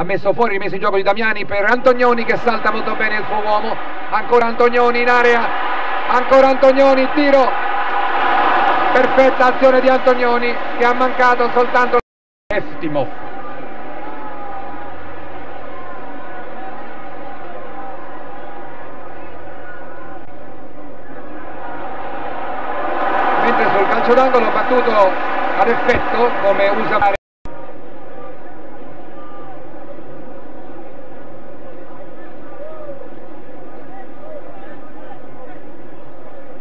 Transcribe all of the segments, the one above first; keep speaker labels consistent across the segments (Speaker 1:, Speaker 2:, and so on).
Speaker 1: ha messo fuori, rimesso in gioco di Damiani per Antonioni che salta molto bene il suo uomo, ancora Antonioni in area, ancora Antonioni, tiro, perfetta azione di Antonioni che ha mancato soltanto Eftimov. Mentre sul calcio d'angolo battuto ad effetto come usa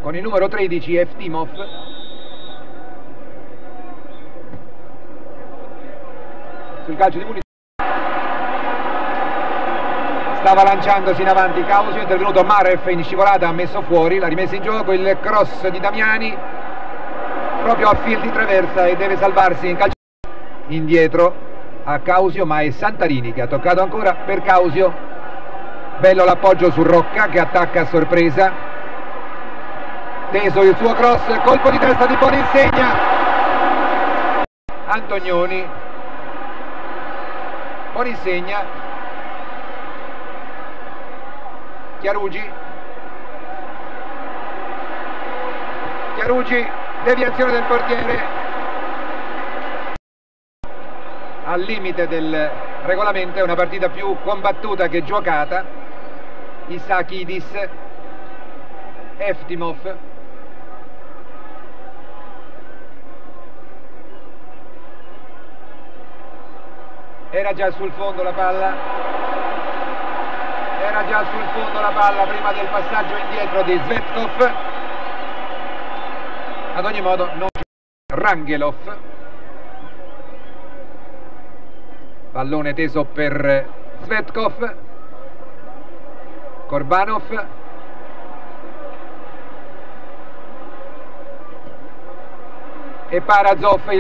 Speaker 1: con il numero 13 Eftimov. Sul calcio di punizione stava lanciandosi in avanti Causio è intervenuto Maref in scivolata ha messo fuori l'ha rimessa in gioco il cross di Damiani. Proprio a fil di traversa e deve salvarsi in calcio. Indietro a Causio ma è Santarini che ha toccato ancora per Causio. Bello l'appoggio su Rocca che attacca a sorpresa teso il suo cross colpo di testa di Boninsegna. Antonioni. Boninsegna. Chiarugi. Chiarugi deviazione del portiere. Al limite del regolamento è una partita più combattuta che giocata. Isakidis. Eftimov era già sul fondo la palla. Era già sul fondo la palla prima del passaggio indietro di Svetkov ad ogni modo non Rangelov pallone teso per Svetkov Korbanov. E Parazov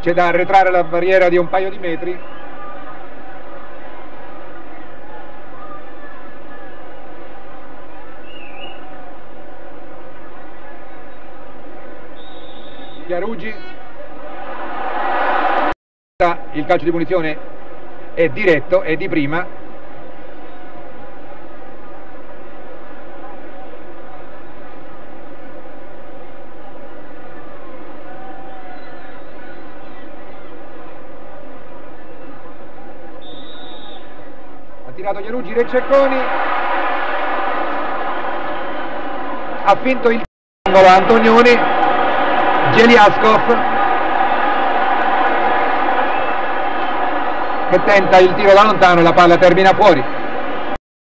Speaker 1: c'è da arretrare la barriera di un paio di metri. Chiarugi. Il calcio di punizione è diretto, è di prima tirato Chiarugi Reccecconi ha finto il angolo Antonioni. Geliaskov che tenta il tiro da lontano e la palla termina fuori